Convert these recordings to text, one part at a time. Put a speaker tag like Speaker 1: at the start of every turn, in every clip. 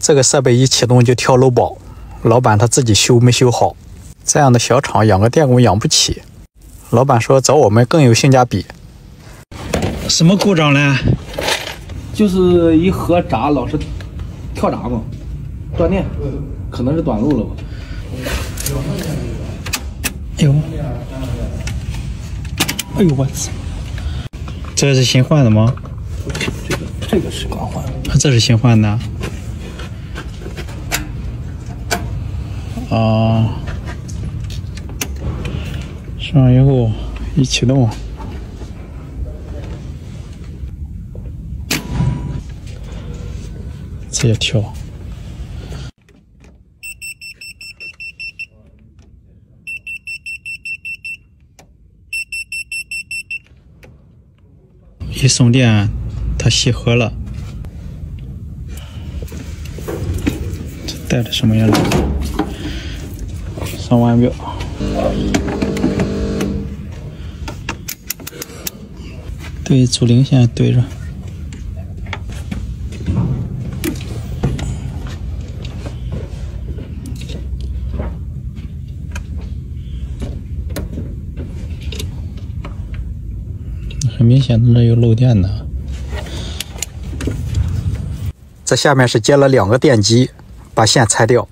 Speaker 1: 这个设备一启动就跳漏保，老板他自己修没修好，这样的小厂养个电工养不起。老板说找我们更有性价比。什么故障呢？
Speaker 2: 就是一盒闸老是跳闸嘛，断电，可能是短路了吧。
Speaker 1: 哎呦，哎呦我操！这是新换的吗？
Speaker 2: 这个这个是刚换的，
Speaker 1: 这是新换的。啊，上以后一启动。直接跳。一送电，它熄火了。带的什么样的？上腕表。对，主零线对着。很明显的，这有漏电的。这下面是接了两个电机，把线拆掉，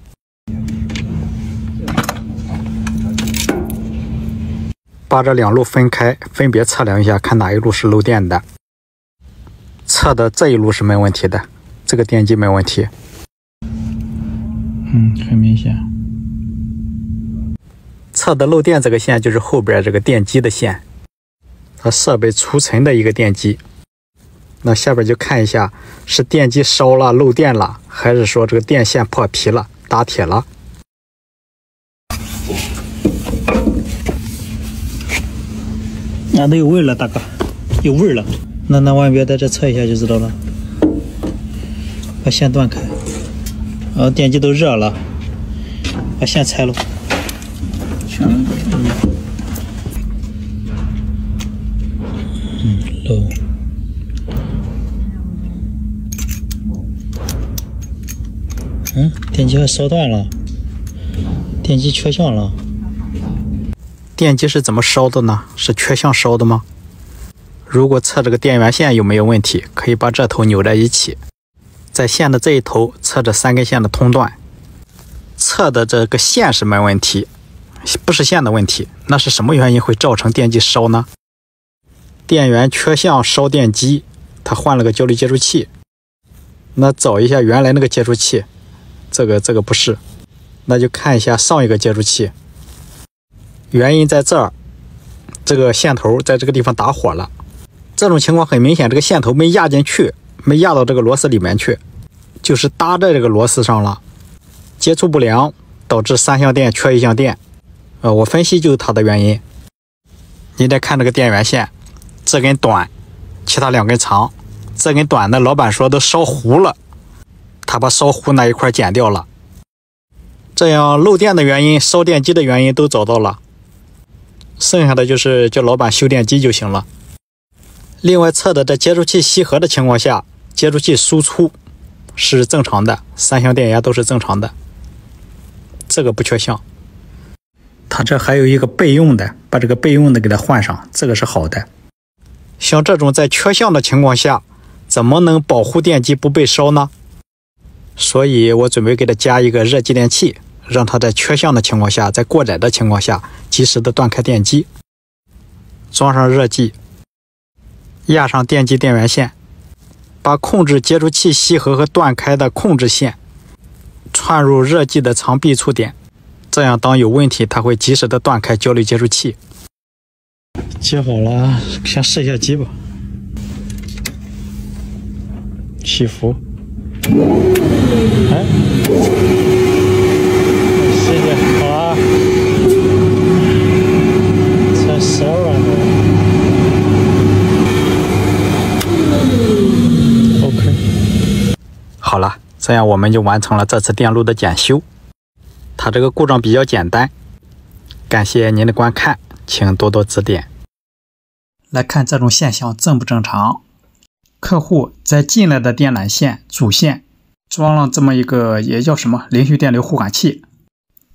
Speaker 1: 把这两路分开，分别测量一下，看哪一路是漏电的。测的这一路是没问题的，这个电机没问题。嗯，很明显。测的漏电这个线就是后边这个电机的线。它设备除尘的一个电机，那下边就看一下是电机烧了漏电了，还是说这个电线破皮了打铁了？那都有味了，大哥，有味了。那那外边在这测一下就知道了。把线断开，呃，电机都热了，把线拆了。漏，嗯，电机还烧断了，电机缺项了。电机是怎么烧的呢？是缺项烧的吗？如果测这个电源线有没有问题，可以把这头扭在一起，在线的这一头测这三根线的通断，测的这个线是没问题，不是线的问题，那是什么原因会造成电机烧呢？电源缺项烧电机，它换了个交流接触器。那找一下原来那个接触器，这个这个不是，那就看一下上一个接触器。原因在这儿，这个线头在这个地方打火了。这种情况很明显，这个线头没压进去，没压到这个螺丝里面去，就是搭在这个螺丝上了，接触不良导致三相电缺一相电。呃，我分析就是它的原因。你再看这个电源线。这根短，其他两根长。这根短的，老板说都烧糊了，他把烧糊那一块剪掉了。这样漏电的原因、烧电机的原因都找到了，剩下的就是叫老板修电机就行了。另外测的在接触器吸合的情况下，接触器输出是正常的，三相电压都是正常的，这个不缺项。他这还有一个备用的，把这个备用的给它换上，这个是好的。像这种在缺项的情况下，怎么能保护电机不被烧呢？所以我准备给它加一个热继电器，让它在缺项的情况下，在过载的情况下，及时的断开电机。装上热继，压上电机电源线，把控制接触器吸合和断开的控制线串入热继的长闭触点，这样当有问题，它会及时的断开交流接触器。接好了，先试一下机吧。起伏，哎，试一下，好啊，才十二万多，OK。好了，这样我们就完成了这次电路的检修。它这个故障比较简单，感谢您的观看。请多多指点。来看这种现象正不正常？客户在进来的电缆线主线装了这么一个也叫什么连续电流互感器，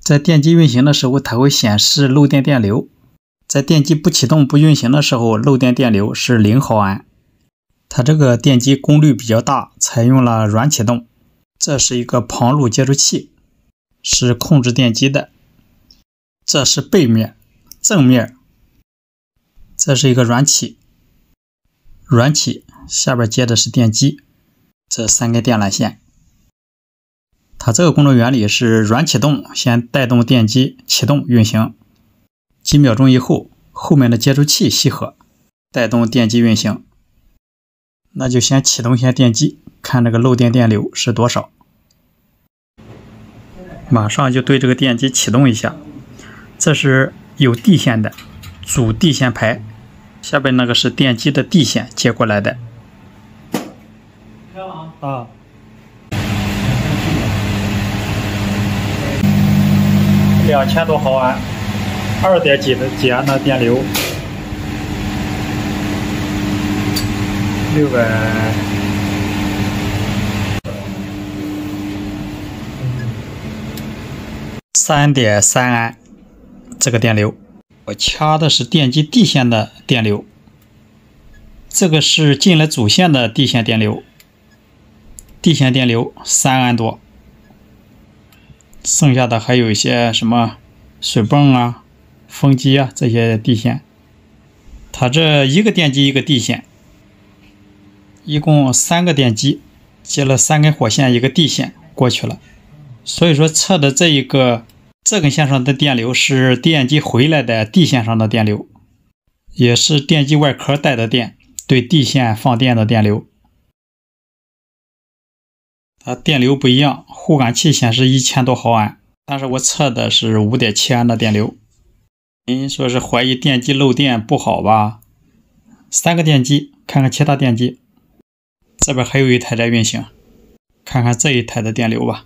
Speaker 1: 在电机运行的时候，它会显示漏电电流；在电机不启动不运行的时候，漏电电流是零毫安。它这个电机功率比较大，采用了软启动。这是一个旁路接触器，是控制电机的。这是背面，正面。这是一个软启，软启下边接的是电机，这三根电缆线。它这个工作原理是软启动，先带动电机启动运行，几秒钟以后，后面的接触器吸合，带动电机运行。那就先启动一下电机，看这个漏电电流是多少。马上就对这个电机启动一下，这是有地线的主地线排，下边那个是电机的地线接过来的。啊。两千多毫安，二点几的几安的电流，六百。三点三安，这个电流，我掐的是电机地线的电流，这个是进了主线的地线电流，地线电流三安多。剩下的还有一些什么水泵啊、风机啊这些地线，它这一个电机一个地线，一共三个电机接了三根火线一个地线过去了，所以说测的这一个这根线上的电流是电机回来的地线上的电流，也是电机外壳带的电对地线放电的电流。它电流不一样，互感器显示一千多毫安，但是我测的是五点七安的电流。您说是怀疑电机漏电不好吧？三个电机，看看其他电机，这边还有一台在运行，看看这一台的电流吧。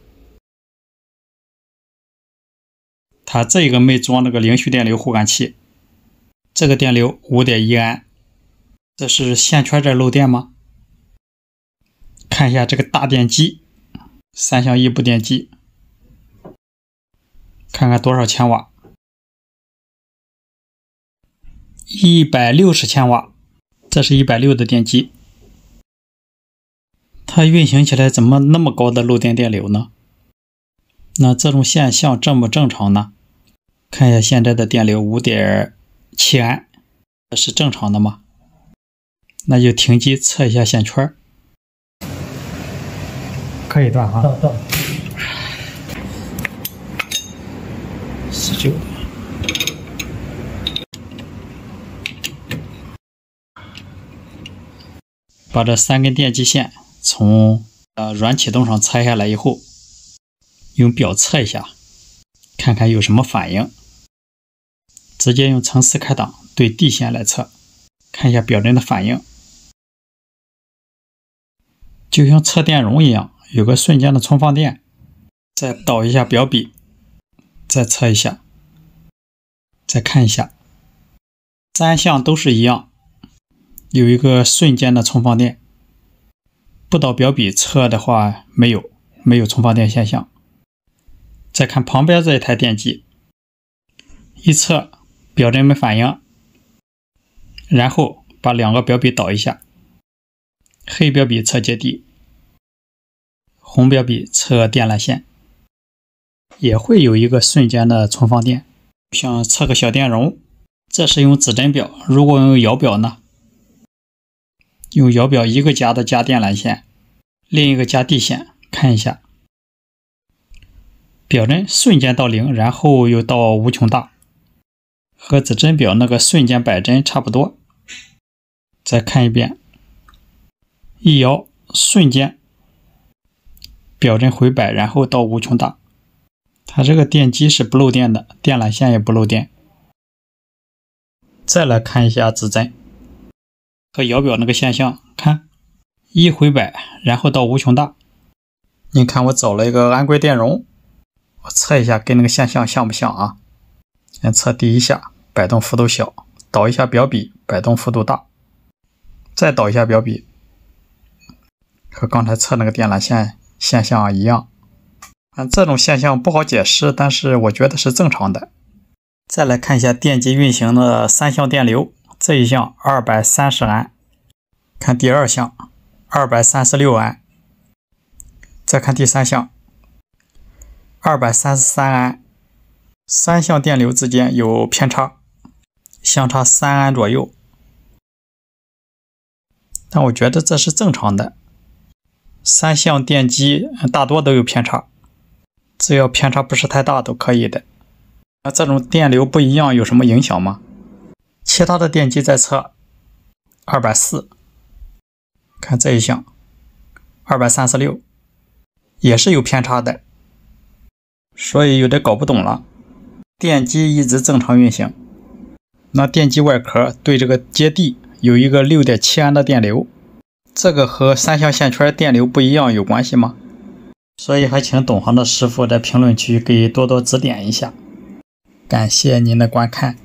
Speaker 1: 它这个没装那个连续电流互感器，这个电流五点一安，这是线圈在漏电吗？看一下这个大电机。三相一部电机，看看多少千瓦？一百六十千瓦，这是一百六的电机，它运行起来怎么那么高的漏电电流呢？那这种现象正不正常呢？看一下现在的电流五点七安，这是正常的吗？那就停机测一下线圈。可以断哈，
Speaker 2: 断断。
Speaker 1: 十九，把这三根电机线从呃软启动上拆下来以后，用表测一下，看看有什么反应。直接用乘四开档对地线来测，看一下表针的反应，就像测电容一样。有个瞬间的充放电，再导一下表笔，再测一下，再看一下，三项都是一样，有一个瞬间的充放电。不导表笔测的话，没有，没有充放电现象。再看旁边这一台电机，一测表针没反应，然后把两个表笔导一下，黑表笔测接地。红表笔测电缆线，也会有一个瞬间的充放电，像测个小电容。这是用指针表，如果用摇表呢？用摇表一个夹的加电缆线，另一个加地线，看一下，表针瞬间到零，然后又到无穷大，和指针表那个瞬间摆针差不多。再看一遍，一摇瞬间。表针回摆，然后到无穷大。它这个电机是不漏电的，电缆线也不漏电。再来看一下指针和摇表那个现象，看一回摆，然后到无穷大。你看我找了一个安规电容，我测一下跟那个现象像不像啊？先测第一下，摆动幅度小，导一下表笔，摆动幅度大，再导一下表笔，和刚才测那个电缆线。现象一样。嗯，这种现象不好解释，但是我觉得是正常的。再来看一下电机运行的三项电流，这一项二百三十安，看第二项二百三十六安，再看第三项二百三十三安，三项电流之间有偏差，相差三安左右。但我觉得这是正常的，三相电机大多都有偏差。只要偏差不是太大都可以的。那这种电流不一样有什么影响吗？其他的电机在测二百四，看这一项二百三十六，也是有偏差的，所以有点搞不懂了。电机一直正常运行，那电机外壳对这个接地有一个六点七安的电流，这个和三相线圈电流不一样有关系吗？所以还请懂行的师傅在评论区给多多指点一下，感谢您的观看。